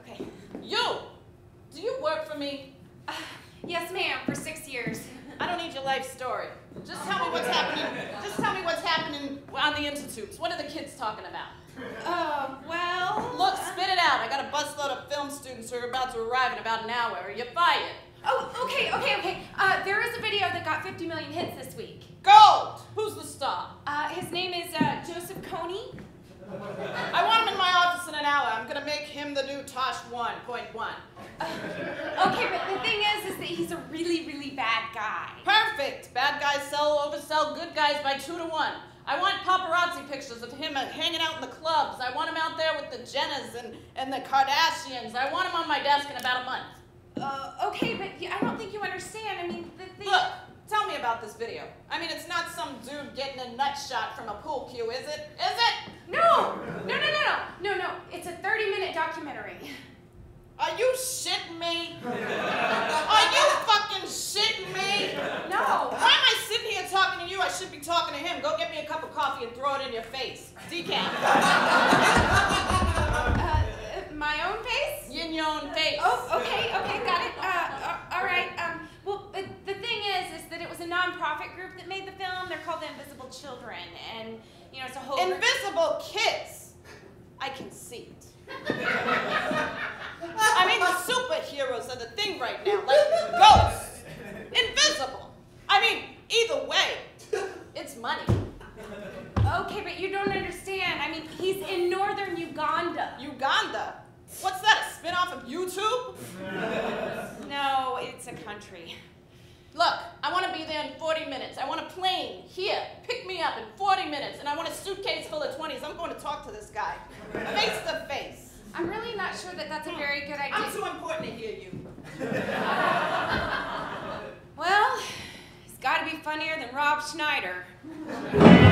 Okay. You! Do you work for me? Uh, yes, ma'am, for six years. I don't need your life story. Just tell me what's happening. Just tell me what's happening on the institutes. What are the kids talking about? Uh, well... Look, spit it out. I got a busload of film students who are about to arrive in about an hour. you fired. Oh, okay, okay, okay. Uh, there is a video that got 50 million hits this week. Gold! Who's the star? Uh, his name is uh, Joseph Kony. Tosh 1.1. Uh, okay, but the thing is, is that he's a really, really bad guy. Perfect! Bad guys sell, oversell good guys by two to one. I want paparazzi pictures of him hanging out in the clubs. I want him out there with the Jenners and, and the Kardashians. I want him on my desk in about a month. Uh, okay, but I don't think you understand. I mean, the thing... Look, tell me about this video. I mean, it's not some dude getting a nut shot from a pool cue, is it? Is it? No. No, no. It's a 30-minute documentary. Are you shitting me? Are you fucking shitting me? No. Why am I sitting here talking to you? I should be talking to him. Go get me a cup of coffee and throw it in your face. Decaf. Uh, my own face? In your own face. Oh, okay, okay, got it. Uh, uh, all right. Um, well, the, the thing is, is that it was a nonprofit group that made the film. They're called the Invisible Children, and you know, it's a whole. Invisible kids. I can see it. I mean, the superheroes are the thing right now, like ghosts. Invisible. I mean, either way, it's money. Okay, but you don't understand. I mean, he's in northern Uganda. Uganda? What's that, a spin-off of YouTube? No, it's a country. Look, I want to be there in 40 minutes. I want a plane here, pick me up in 40 minutes, and I want a suitcase full of 20s. I'm going to talk to this guy, face to face. I'm really not sure that that's a very good idea. I'm too important to hear you. well, he's got to be funnier than Rob Schneider.